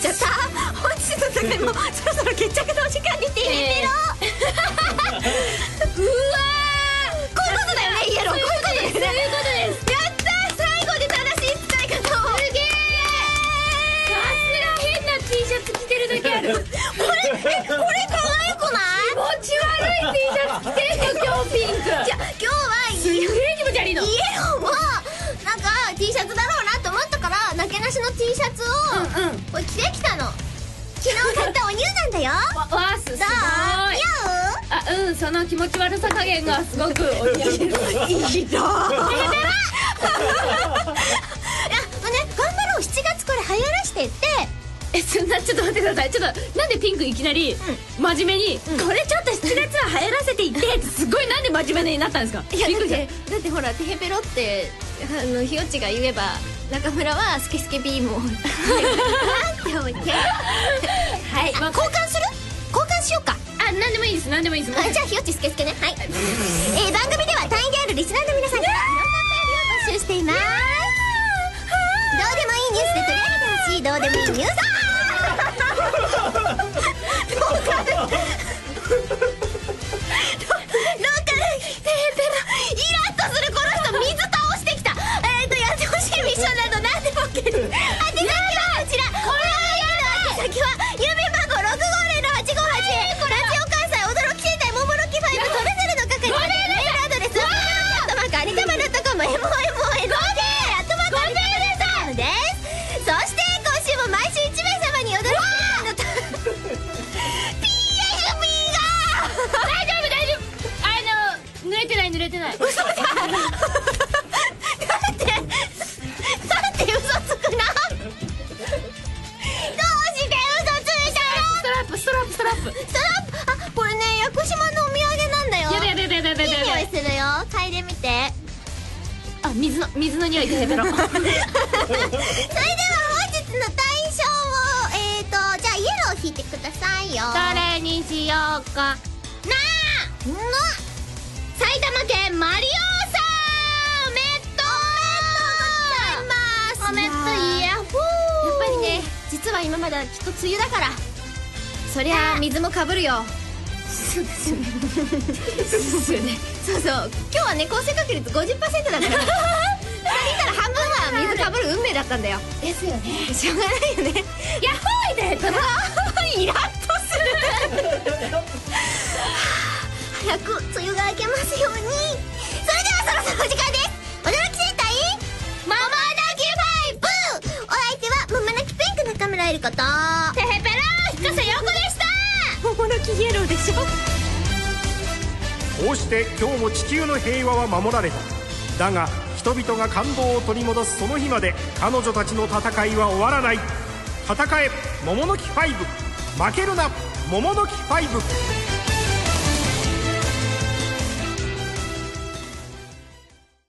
で言っちゃった。本日の戦いも そろそろ決着のお時間にてへぺろ、うわー。こういうことだよねイエロー。こういうことですそういうことです。やった最後で正しい使い方をすげえさすが変な T シャツ着てるだけある。これえこれ可愛くない？気持ち悪い。T シャツ昨日買ったお乳なんだよ。わわーすすごい。あうんその気持ち悪さ加減がすごくお似合い。です合うい。ね頑張ろう。7月これ流行らしてって。えそんなちょっと待ってください。ちょっとなんでピンクいきなり真面目に、これちょっと7月は流行らせていってってすごいなんで真面目になったんですか？いやだってだってほらテヘペロってあのひよちが言えば中村はスケスケビームをって思ってはい。まあ交換する？交換しようか。あなんでもいいです。なんでもいいです。あじゃあひよっちスケスケね。はい、えー、番組では隊員であるリスナーの皆さんからいろんなお便りを募集しています。どうでもいいニュースで取り上げてほしいどうでもいいニュースれてない濡れてない。嘘だなんでなんで嘘つくなどうして嘘ついたストラップストラップストラップ。のストラップ？あこれね屋久島のお土産なんだよ。やべやべやべやべやべいいやべ匂いするよ。嗅いでみて。あ水の水の匂いでペロ それでは本日の対象をえーとじゃあイエロー引いてくださいよ。どれにしようか。なあ！の埼玉県マリオさんおめでとうおめでとうございます。おめでとう。イヤホーやっぱりね実は今まではきっと梅雨だからそりゃ水もかぶるよ。そうですよね。そうですよねそう。そう今日はね降水確率50%だからたら半分は水かぶる運命だったんだよですよねしょうがないよねヤッホーイでペロイラッと早く梅雨が明けますように。それではそろそろお時間です。驚き戦隊ママ泣きファイブお相手はママ泣きピンク中村えりことテヘペロ深瀬陽子でしたママ泣きイエローでしょこうして今日も地球の平和は守られただが人々が感動を取り戻すその日まで彼女たちの戦いは終わらない戦え桃の木5負けるな桃の木5